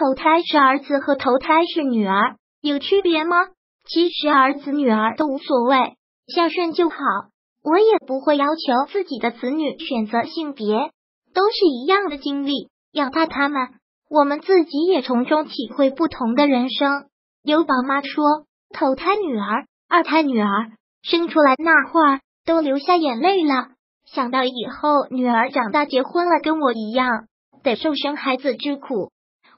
投胎是儿子和投胎是女儿有区别吗？其实儿子女儿都无所谓，孝顺就好。我也不会要求自己的子女选择性别，都是一样的经历，养大他们，我们自己也从中体会不同的人生。有宝妈说，头胎女儿、二胎女儿生出来那会儿都流下眼泪了，想到以后女儿长大结婚了，跟我一样得受生孩子之苦。